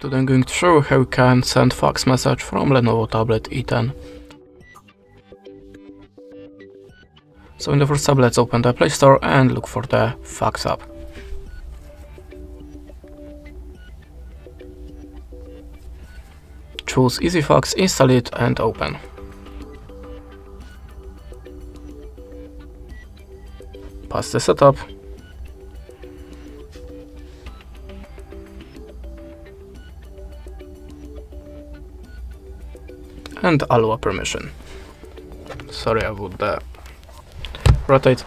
Today I'm going to show how you can send fax message from Lenovo tablet E10. So in the first step let's open the Play Store and look for the fax app. Choose EasyFax, install it and open. Pass the setup and allow permission. Sorry, I would uh, rotate.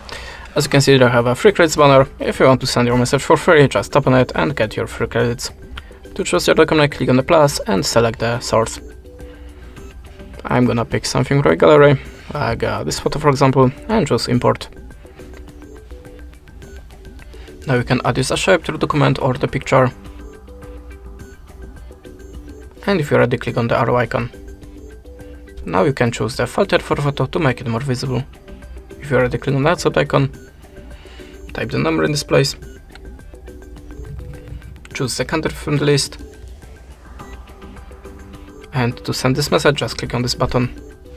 As you can see, I have a free credits banner. If you want to send your message for free, just tap on it and get your free credits. To choose your document, click on the plus and select the source. I'm gonna pick something from gallery, like uh, this photo for example, and choose import. Now you can add this a shape to the document or the picture. And if you're ready, click on the arrow icon. Now you can choose the filter for photo to make it more visible. If you already click on that sub icon, type the number in this place, choose the country from the list, and to send this message just click on this button.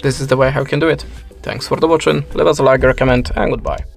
This is the way how you can do it. Thanks for the watching, leave us a like, a comment and goodbye.